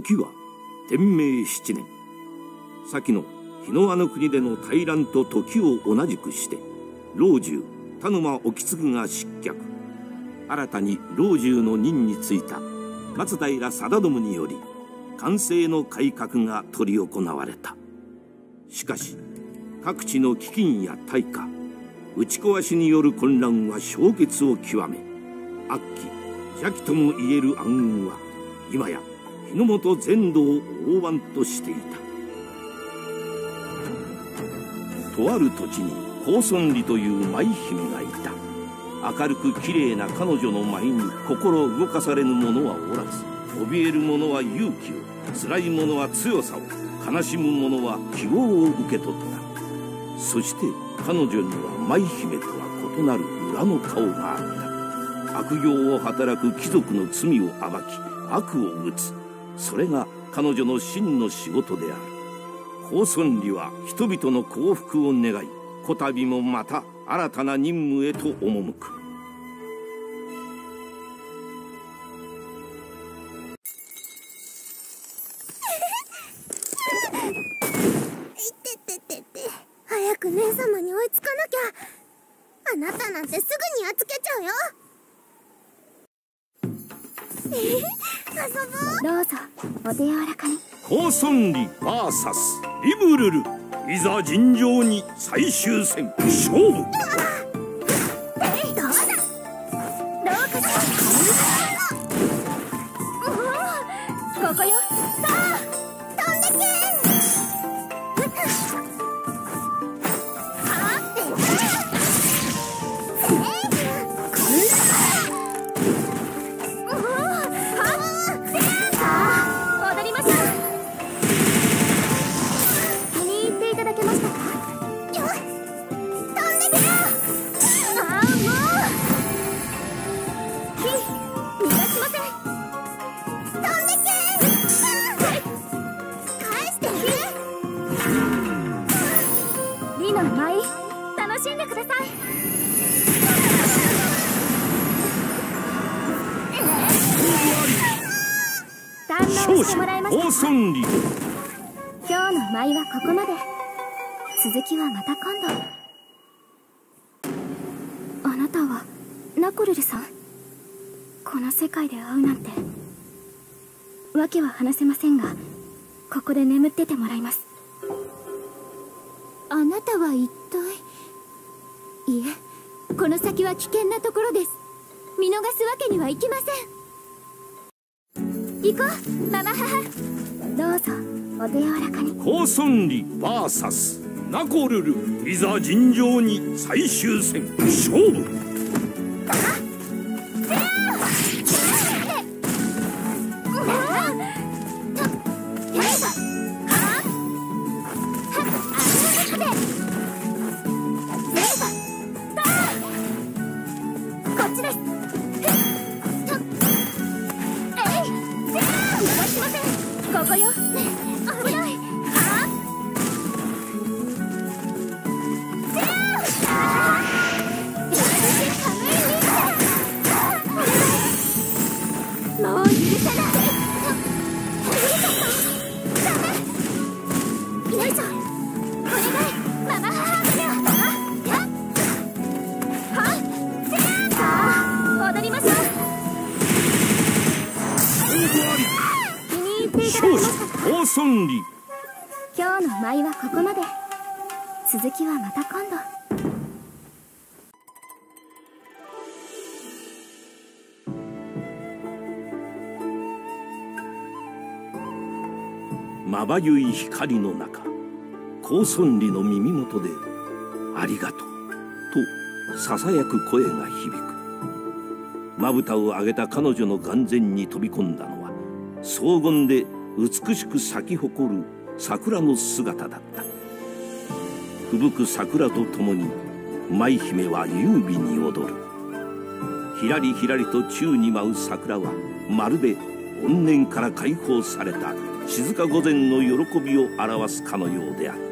時は天明七年。先の日の輪の国での大乱と時を同じくして老中田沼意次が失脚。新たに老中の任に就いた松平定信により完成の改革が執り行われた。しかし各地の飢饉や大火打ち壊しによる混乱は氷結を極め悪鬼邪気ともいえる暗雲は今や日本全土を大湾としていた。とある土地に高尊里という舞姫がいた。明るく綺麗な彼女の舞に心動かされぬ者はおらず怯える者は勇気を辛い者は強さを悲しむ者は希望を受け取った。そして彼女には舞姫とは異なる裏の顔があった。悪行を働く貴族の罪を暴き悪を打つ。それが彼女の真の仕事である。高尊里は人々の幸福を願いこたびもまた新たな任務へと赴く。てっ？てっ？て早く姉様に追いつかなきゃあなたなんてすぐにやっ？つけちゃうよどうぞ。お手柔らかに。高尊里 VS リブルル。いざ尋常に最終戦。勝負。どうだ。どうかしここよの舞楽しんでください。堪能してもらえました。今日の舞はここまで。続きはまた今度。あなたはナコルルさん？この世界で会うなんて。訳は話せませんがここで眠っててもらいます。あなたは一体いえこの先は危険なところです。見逃すわけにはいきません。行こうママ母どうぞお手柔らかに。高村里 VS ナコルルいざ尋常に最終戦勝負。ここよ。今日の舞はここまで。続きはまた今度。まばゆい光の中高尊里の耳元で「ありがとう」とささやく声が響く。まぶたを上げた彼女の眼前に飛び込んだのは荘厳で美しく咲き誇る桜の姿だった。吹雪く桜とともに舞姫は優美に踊る。ひらりひらりと宙に舞う桜はまるで怨念から解放された静御前の喜びを表すかのようであった。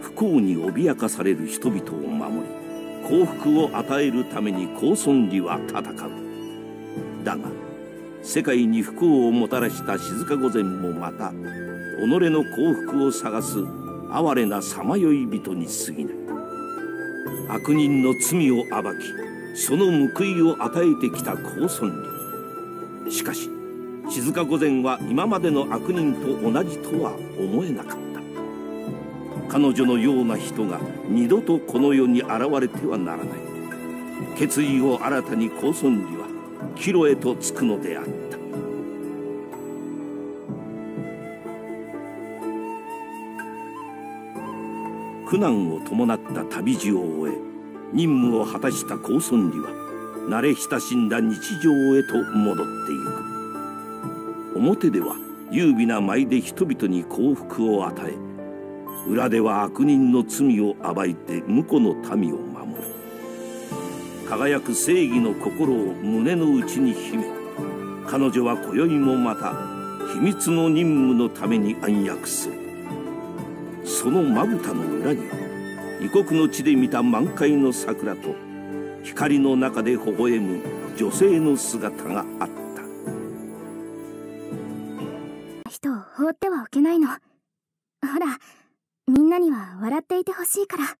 不幸に脅かされる人々を守り幸福を与えるために高尊寺は戦う。だが世界に不幸をもたらした静御前もまた己の幸福を探す哀れなさまよい人に過ぎない。悪人の罪を暴きその報いを与えてきた高尊寺。しかし静御前は今までの悪人と同じとは思えなかった。彼女のような人が二度とこの世に現れてはならない。決意を新たに高尊寺は帰路へと着くのであった。苦難を伴った旅路を終え任務を果たした高尊寺は慣れ親しんだ日常へと戻ってゆく。表では優美な舞で人々に幸福を与え裏では悪人の罪を暴いて婿の民を守る。輝く正義の心を胸の内に秘め彼女は今宵もまた秘密の任務のために暗躍する。そのまぶたの裏には異国の地で見た満開の桜と光の中で微笑む女性の姿があった。人を放ってはおけないの。ほらみんなには笑っていてほしいから。